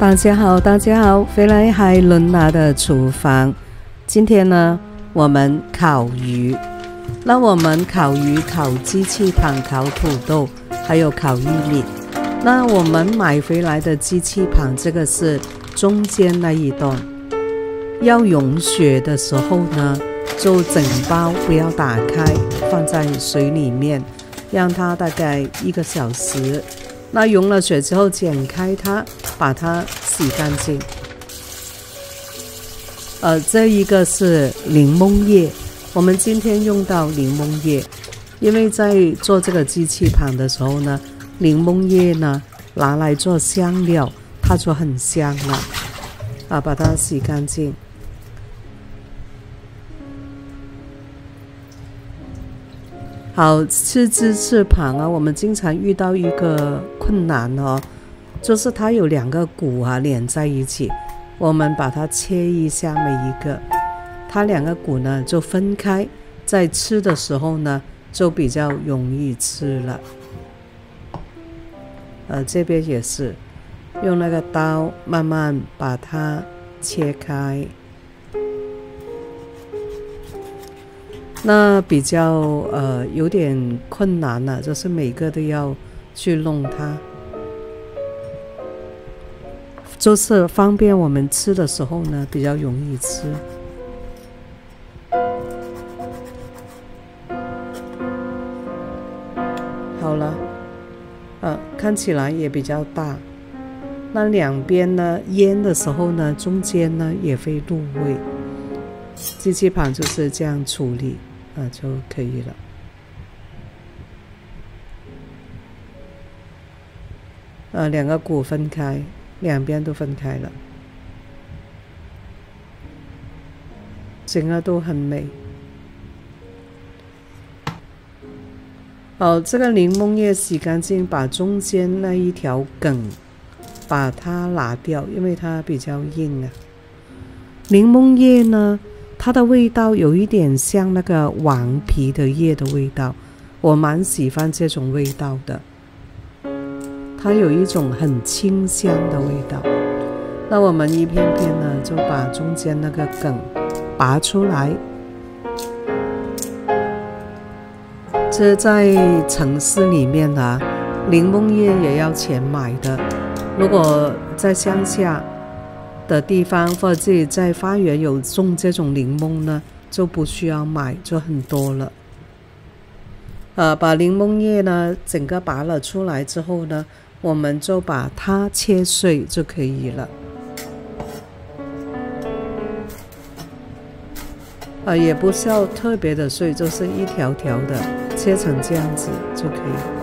大家好，大家好，回来海伦娜的厨房。今天呢，我们烤鱼。那我们烤鱼、烤机器盘、烤土豆，还有烤玉米。那我们买回来的机器盘，这个是中间那一段。要溶血的时候呢，就整包不要打开，放在水里面，让它大概一个小时。那融了水之后，剪开它，把它洗干净。呃，这一个是柠檬叶，我们今天用到柠檬叶，因为在做这个机器盘的时候呢，柠檬叶呢拿来做香料，它就很香了。啊，把它洗干净。好吃鸡翅膀啊，我们经常遇到一个困难哦，就是它有两个骨啊连在一起，我们把它切一下每一个，它两个骨呢就分开，在吃的时候呢就比较容易吃了。呃，这边也是用那个刀慢慢把它切开。那比较呃有点困难了，就是每个都要去弄它，就是方便我们吃的时候呢比较容易吃。好了，呃，看起来也比较大。那两边呢腌的时候呢，中间呢也会入味。机器盘就是这样处理。啊就可以了。呃，两个骨分开，两边都分开了，整个都很美。哦，这个柠檬叶洗干净，把中间那一条梗把它拿掉，因为它比较硬啊。柠檬叶呢？它的味道有一点像那个黄皮的叶的味道，我蛮喜欢这种味道的。它有一种很清香的味道。那我们一片片呢，就把中间那个梗拔出来。这在城市里面啊，柠檬叶也要钱买的。如果在乡下，的地方，或者自己在花园有种这种柠檬呢，就不需要买，就很多了。呃，把柠檬叶呢整个拔了出来之后呢，我们就把它切碎就可以了。呃，也不需要特别的碎，就是一条条的切成这样子就可以。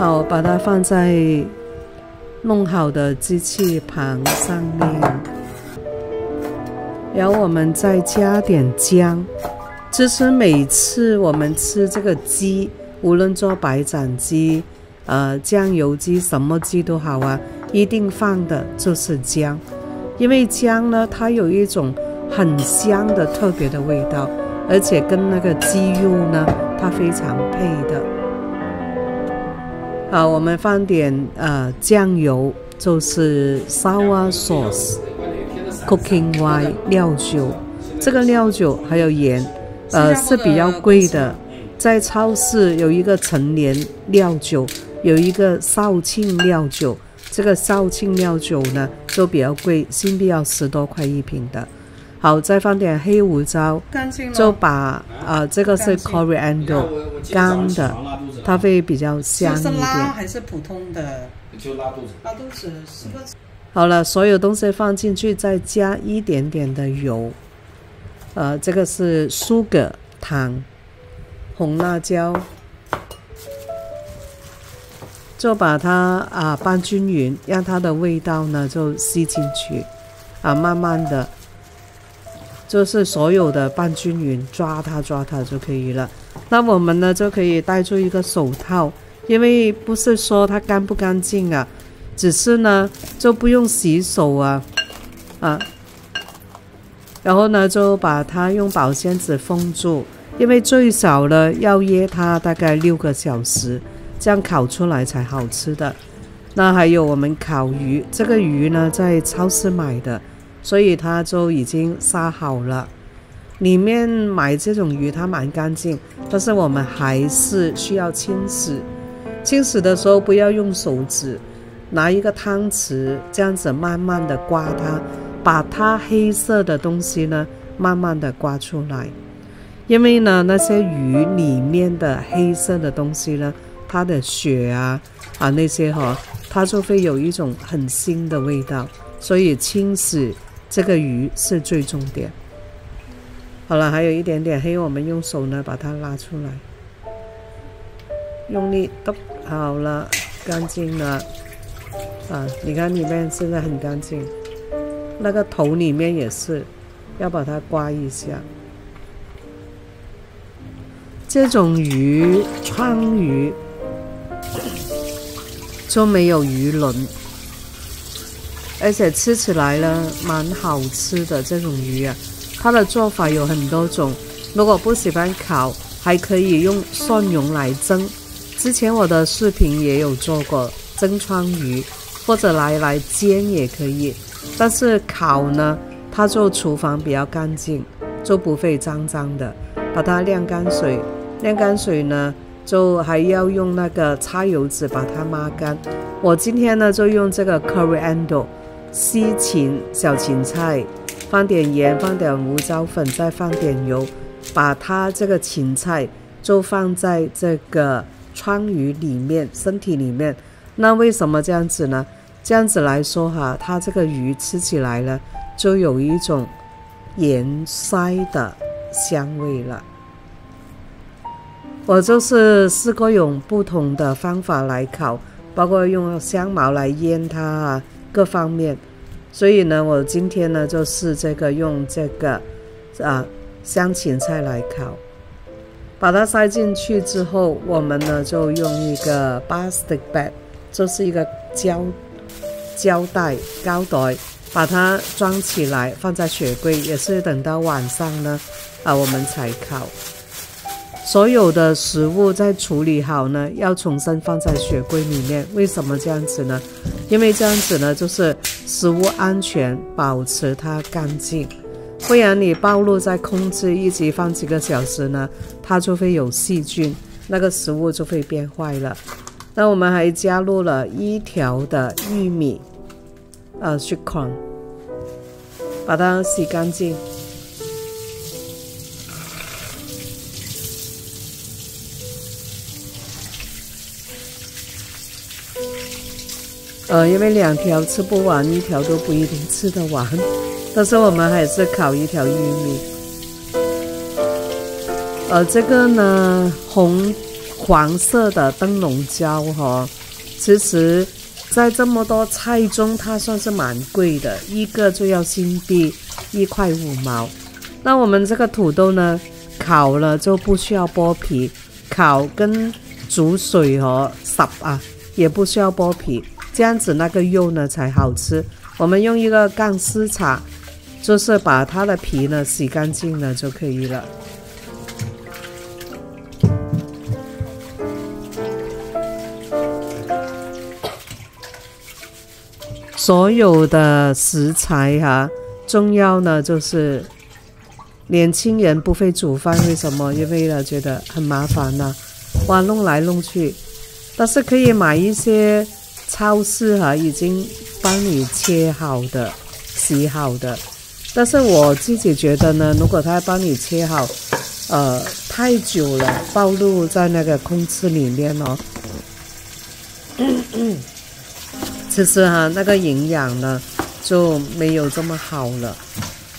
好，把它放在弄好的机器盘上面，然后我们再加点姜。其实每次我们吃这个鸡，无论做白斩鸡、呃酱油鸡，什么鸡都好啊，一定放的就是姜，因为姜呢，它有一种很香的特别的味道，而且跟那个鸡肉呢，它非常配的。好，我们放点呃酱油，就是 sour sauce，cooking wine 料酒。这个料酒还有盐，呃是比较贵的，在超市有一个陈年料酒，有一个绍庆料酒。这个绍庆料酒呢都比较贵，新币要十多块一瓶的。好，再放点黑胡椒，就把呃这个是 coriander 干的。它会比较香一点。还是普通的？就拉肚子。拉肚子是个。好了，所有东西放进去，再加一点点的油。呃，这个是苏格糖，红辣椒，就把它啊拌均匀，让它的味道呢就吸进去。啊，慢慢的，就是所有的拌均匀，抓它抓它就可以了。那我们呢就可以戴住一个手套，因为不是说它干不干净啊，只是呢就不用洗手啊，啊，然后呢就把它用保鲜纸封住，因为最少呢要腌它大概六个小时，这样烤出来才好吃的。那还有我们烤鱼，这个鱼呢在超市买的，所以它就已经杀好了。里面买这种鱼它蛮干净，但是我们还是需要清洗。清洗的时候不要用手指。拿一个汤匙，这样子慢慢的刮它，把它黑色的东西呢，慢慢的刮出来。因为呢，那些鱼里面的黑色的东西呢，它的血啊啊那些哈，它就会有一种很腥的味道。所以清洗这个鱼是最重点。好了，还有一点点黑，我们用手呢把它拉出来，用力都好了，干净了。啊，你看里面现在很干净，那个头里面也是，要把它刮一下。这种鱼，鲳鱼，就没有鱼鳞，而且吃起来呢蛮好吃的。这种鱼啊，它的做法有很多种，如果不喜欢烤，还可以用蒜蓉来蒸。之前我的视频也有做过蒸鲳鱼。或者来来煎也可以，但是烤呢，它做厨房比较干净，就不会脏脏的。把它晾干水，晾干水呢，就还要用那个擦油纸把它抹干。我今天呢，就用这个 coriander 西芹小芹菜，放点盐，放点胡椒粉，再放点油，把它这个芹菜就放在这个鲳鱼里面，身体里面。那为什么这样子呢？这样子来说哈，它这个鱼吃起来呢，就有一种盐塞的香味了。我就是试过用不同的方法来烤，包括用香茅来腌它啊，各方面。所以呢，我今天呢就试这个用这个啊香芹菜来烤，把它塞进去之后，我们呢就用一个 plastic bag，就是一个胶。胶带、胶袋，把它装起来，放在雪柜，也是等到晚上呢，啊，我们才烤。所有的食物在处理好呢，要重新放在雪柜里面。为什么这样子呢？因为这样子呢，就是食物安全，保持它干净。不然你暴露在空气，一直放几个小时呢，它就会有细菌，那个食物就会变坏了。那我们还加入了一条的玉米。呃，去控，把它洗干净。呃，因为两条吃不完，一条都不一定吃得完，但是我们还是烤一条玉米。呃，这个呢，红黄色的灯笼椒哈，其实。在这么多菜中，它算是蛮贵的，一个就要新币一块五毛。那我们这个土豆呢，烤了就不需要剥皮，烤跟煮水和煠啊，也不需要剥皮，这样子那个肉呢才好吃。我们用一个钢丝叉，就是把它的皮呢洗干净了就可以了。所有的食材哈，重要呢就是年轻人不会煮饭，为什么？因为呢觉得很麻烦呢，哇弄来弄去。但是可以买一些超市哈已经帮你切好的、洗好的。但是我自己觉得呢，如果他帮你切好，呃，太久了，暴露在那个空气里面哦。其实哈，那个营养呢就没有这么好了，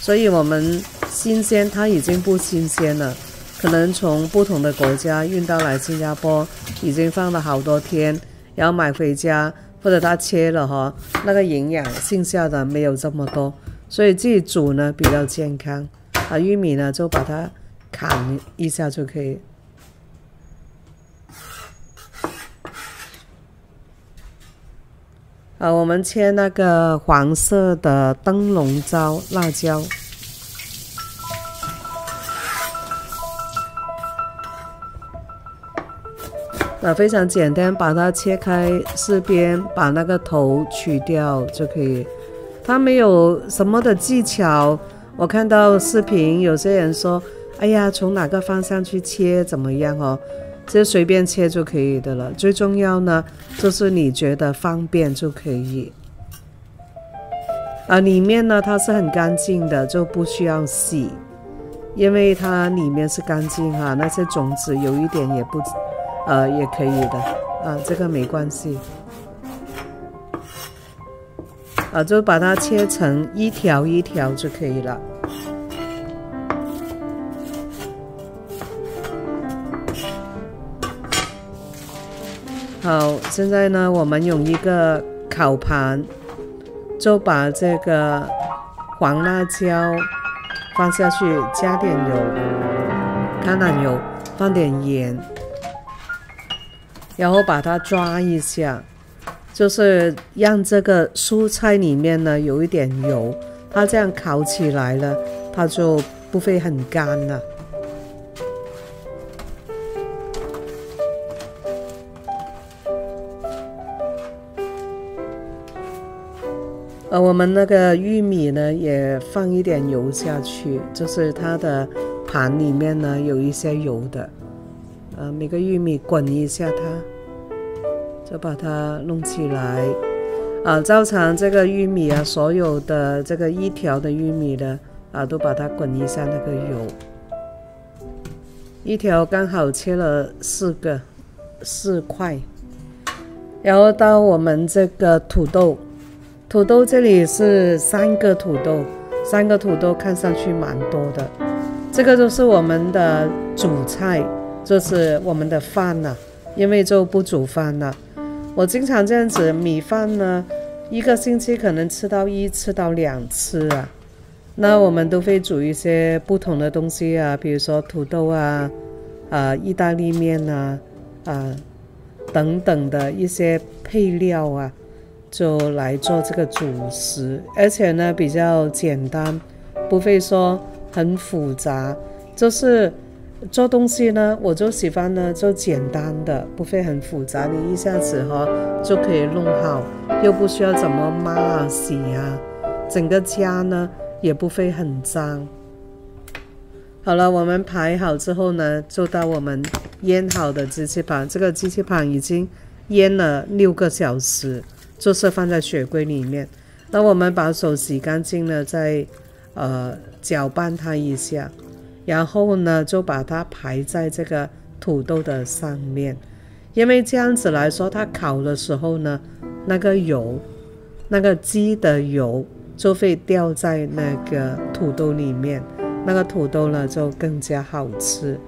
所以我们新鲜它已经不新鲜了，可能从不同的国家运到来新加坡，已经放了好多天，然后买回家或者他切了哈，那个营养剩下的没有这么多，所以自己煮呢比较健康。啊，玉米呢就把它砍一下就可以。啊，我们切那个黄色的灯笼椒辣椒。啊，非常简单，把它切开四边，把那个头取掉就可以。它没有什么的技巧。我看到视频，有些人说：“哎呀，从哪个方向去切怎么样哦？”这随便切就可以的了。最重要呢，就是你觉得方便就可以。啊，里面呢它是很干净的，就不需要洗，因为它里面是干净哈。那些种子有一点也不，呃，也可以的啊，这个没关系。啊，就把它切成一条一条就可以了。好，现在呢，我们用一个烤盘，就把这个黄辣椒放下去，加点油，橄榄油，放点盐，然后把它抓一下。就是让这个蔬菜里面呢有一点油，它这样烤起来了，它就不会很干了。呃，我们那个玉米呢也放一点油下去，就是它的盘里面呢有一些油的，呃，每个玉米滚一下它。就把它弄起来，啊，照常这个玉米啊，所有的这个一条的玉米的啊，都把它滚一下那个油，一条刚好切了四个四块，然后到我们这个土豆，土豆这里是三个土豆，三个土豆看上去蛮多的，这个就是我们的主菜，就是我们的饭了，因为就不煮饭了。我经常这样子，米饭呢，一个星期可能吃到一次到两次啊。那我们都会煮一些不同的东西啊，比如说土豆啊，啊，意大利面啊，啊，等等的一些配料啊，就来做这个主食，而且呢比较简单，不会说很复杂，就是。做东西呢，我就喜欢呢，就简单的，不会很复杂，你一下子哈就可以弄好，又不需要怎么抹啊洗啊，整个家呢也不会很脏。好了，我们排好之后呢，就到我们腌好的机器盘，这个机器盘已经腌了六个小时，就是放在雪柜里面。那我们把手洗干净了，再呃搅拌它一下。然后呢，就把它排在这个土豆的上面，因为这样子来说，它烤的时候呢，那个油，那个鸡的油就会掉在那个土豆里面，那个土豆呢就更加好吃，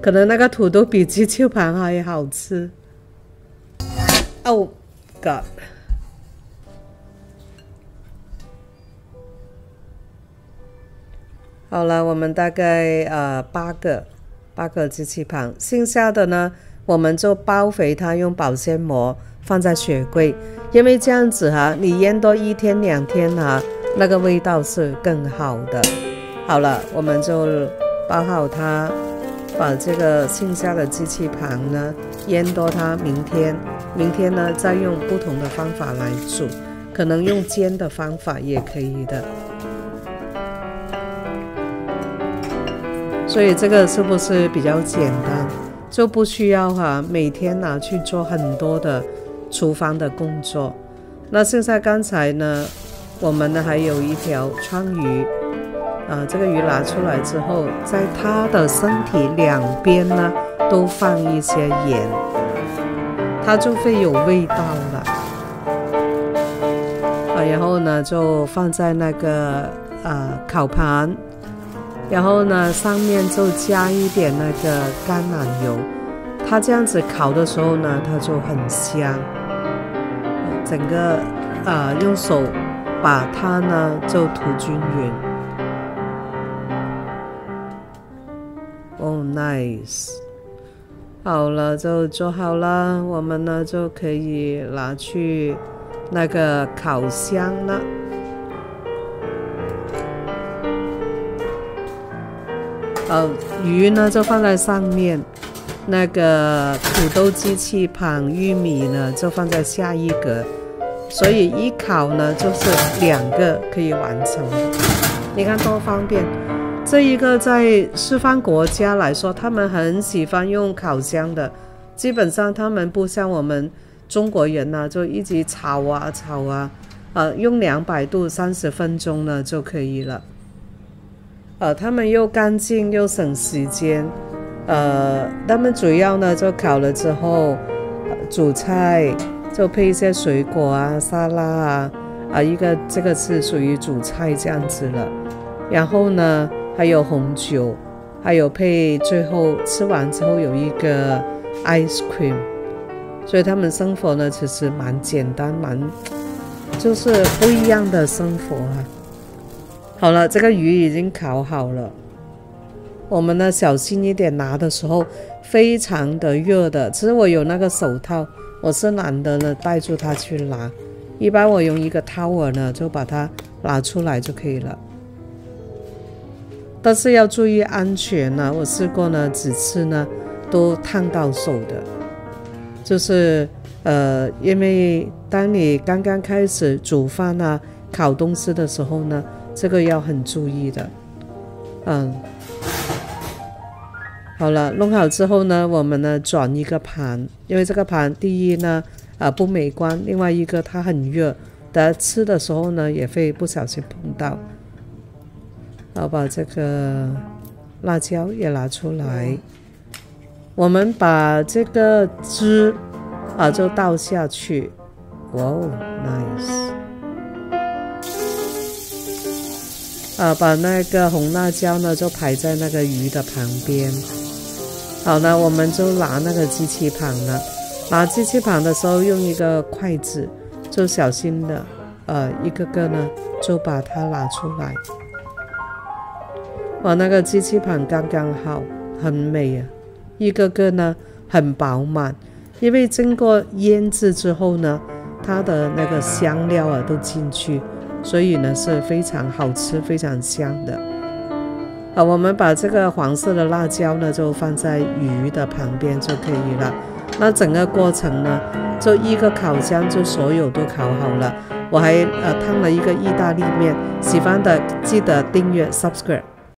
可能那个土豆比鸡翅盘还好吃。Oh God！好了，我们大概呃八个八个机器盘，剩下的呢，我们就包回它，用保鲜膜放在雪柜，因为这样子哈，你腌多一天两天哈，那个味道是更好的。好了，我们就包好它，把这个剩下的机器盘呢腌多它，明天明天呢再用不同的方法来煮，可能用煎的方法也可以的。所以这个是不是比较简单，就不需要哈每天拿去做很多的厨房的工作。那现在刚才呢，我们呢还有一条川鱼，啊，这个鱼拿出来之后，在它的身体两边呢都放一些盐，它就会有味道了。啊，然后呢就放在那个啊烤盘。然后呢，上面就加一点那个橄榄油，它这样子烤的时候呢，它就很香。整个啊，用手把它呢就涂均匀。哦，nice，好了，就做好了，我们呢就可以拿去那个烤箱了。呃，鱼呢就放在上面，那个土豆机器旁，玉米呢就放在下一格，所以一烤呢就是两个可以完成。你看多方便！这一个在西方国家来说，他们很喜欢用烤箱的，基本上他们不像我们中国人呢，就一直炒啊炒啊，呃，用两百度三十分钟呢就可以了。呃，他们又干净又省时间，呃，他们主要呢就烤了之后，呃煮菜就配一些水果啊、沙拉啊，啊，一个这个是属于主菜这样子了，然后呢还有红酒，还有配最后吃完之后有一个 ice cream，所以他们生活呢其实蛮简单，蛮就是不一样的生活啊。好了，这个鱼已经烤好了。我们呢，小心一点拿的时候，非常的热的。其实我有那个手套，我是懒得呢带住它去拿。一般我用一个掏耳呢，就把它拿出来就可以了。但是要注意安全呢。我试过呢几次呢，都烫到手的。就是呃，因为当你刚刚开始煮饭啊、烤东西的时候呢。这个要很注意的，嗯，好了，弄好之后呢，我们呢转一个盘，因为这个盘第一呢，啊不美观，另外一个它很热，的吃的时候呢也会不小心碰到。好，把这个辣椒也拿出来，我们把这个汁啊就倒下去，哇哦，nice。呃，把那个红辣椒呢，就排在那个鱼的旁边。好了，我们就拿那个机器盘了。拿机器盘的时候，用一个筷子，就小心的，呃，一个个呢，就把它拿出来。哇，那个机器盘刚刚好，很美啊，一个个呢很饱满，因为经过腌制之后呢，它的那个香料啊都进去。所以呢是非常好吃、非常香的。好，我们把这个黄色的辣椒呢就放在鱼的旁边就可以了。那整个过程呢，就一个烤箱就所有都烤好了。我还呃烫了一个意大利面，喜欢的记得订阅、subscribe。